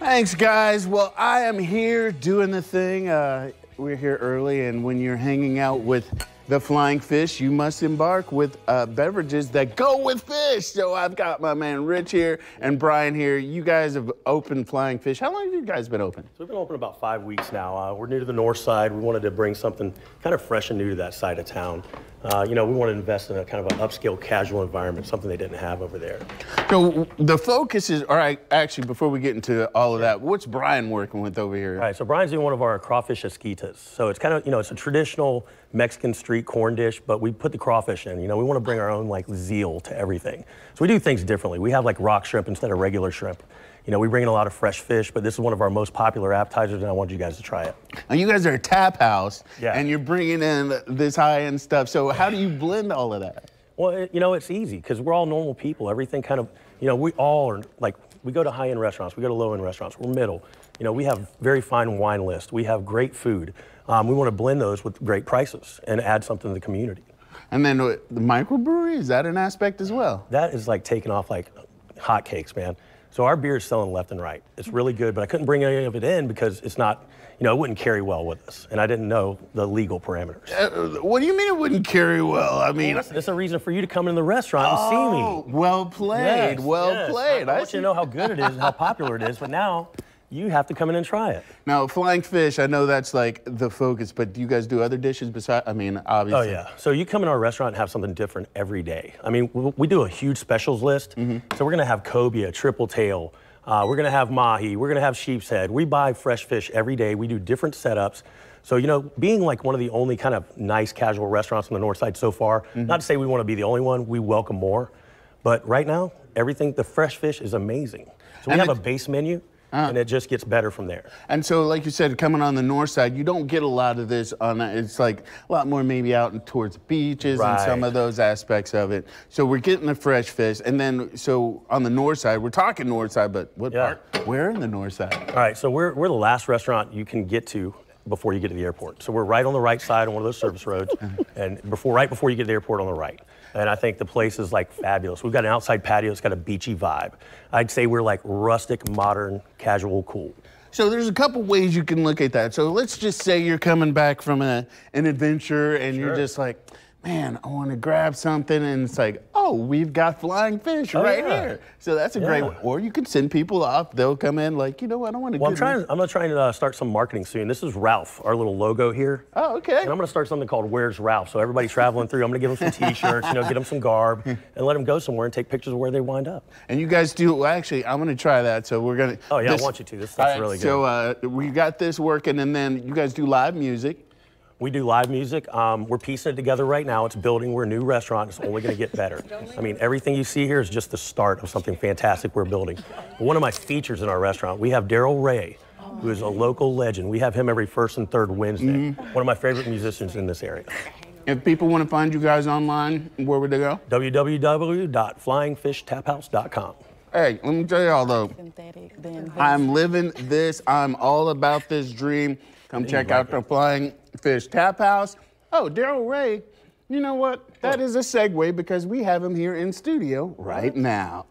Thanks, guys. Well, I am here doing the thing. Uh, we're here early, and when you're hanging out with the flying fish, you must embark with uh, beverages that go with fish. So I've got my man Rich here and Brian here. You guys have opened Flying Fish. How long have you guys been open? So we've been open about five weeks now. Uh, we're new to the north side. We wanted to bring something kind of fresh and new to that side of town. Uh, you know, we want to invest in a kind of an upscale casual environment, something they didn't have over there. So the focus is, all right, actually, before we get into all of that, what's Brian working with over here? All right, so Brian's doing one of our crawfish esquitas. So it's kind of, you know, it's a traditional Mexican street corn dish, but we put the crawfish in. You know, we want to bring our own like zeal to everything. So we do things differently. We have like rock shrimp instead of regular shrimp. You know, we bring in a lot of fresh fish, but this is one of our most popular appetizers, and I want you guys to try it. Now, you guys are a tap house, Yeah. and you're bringing in this high-end stuff. So how do you blend all of that? Well, it, you know, it's easy because we're all normal people. Everything kind of, you know, we all are like, we go to high end restaurants, we go to low end restaurants, we're middle. You know, we have very fine wine list, we have great food. Um, we want to blend those with great prices and add something to the community. And then uh, the microbrewery, is that an aspect as well? That is like taking off like hotcakes, man. So our beer is selling left and right. It's really good, but I couldn't bring any of it in because it's not, you know, it wouldn't carry well with us. And I didn't know the legal parameters. Uh, what do you mean it wouldn't carry well? I mean, It's a reason for you to come in the restaurant and see oh, me. well played, Yes, well yes. played. I, I want you to know how good it is and how popular it is, but now you have to come in and try it. Now, flying fish, I know that's like the focus, but do you guys do other dishes besides? I mean, obviously. Oh yeah. So you come in our restaurant and have something different every day. I mean, we, do a huge specials list. So we're gonna have cobia, triple tail. Uh, we're gonna have mahi. We're gonna have sheep's head. We buy fresh fish every day. We do different setups. So you know, being like one of the only kind of nice casual restaurants on the north side so far. Not to say we want to be the only one. We welcome more, but right now everything the fresh fish is amazing. So we And have a base menu, Ah. and it just gets better from there. And so, like you said, coming on the north side, you don't get a lot of this on. It's like a lot more maybe out and towards beaches and some of those aspects of it. So we're getting the fresh fish, and then so on the north side, we're talking north side, but what Yeah. part? Where in the north side? All right, so we're, we're the last restaurant you can get to before you get to the airport. So we're right on the right side on one of those service roads, uh-huh. and before right before you get to the airport on the right. And I think the place is like fabulous. We've got an outside patio. It's got a beachy vibe. I'd say we're like rustic, modern, casual, cool. So there's a couple ways you can look at that. So let's just say you're coming back from a, an adventure and you're just like, man, I want to grab something, and it's like, oh, we've got flying fish Oh, right yeah. here. So that's a great Yeah. way. Or you can send people off. They'll come in like, you know what, I want to. Well, I'm trying. I'm gonna try and uh, start some marketing soon. This is Ralph, our little logo here. Oh, okay. And I'm gonna start something called Where's Ralph. So everybody traveling through, I'm gonna give them some T-shirts, you know, get them some garb, and let them go somewhere and take pictures of where they wind up. And you guys do. Well, actually, I'm going to try that. So we're going to. Oh, yeah, I want you to. This stuff's really good. So uh, we got this working, and then you guys do live music. We do live music. Um, we're piecing it together right now. It's building. We're a new restaurant. It's only going to get better. I mean, everything you see here is just the start of something fantastic we're building. But one of my features in our restaurant, we have Daryl Ray, who is a local legend. We have him every first and third Wednesday. Mm-hmm. One of my favorite musicians in this area. If people want to find you guys online, where would they go? www.flyingfishtaphouse.com. Hey, let me tell y'all though, synthetic I'm living this. I'm all about this dream. Come check out the Flying Fish Tap House. Oh, Daryl Ray. You know what? That is a segue because we have him here in studio right now.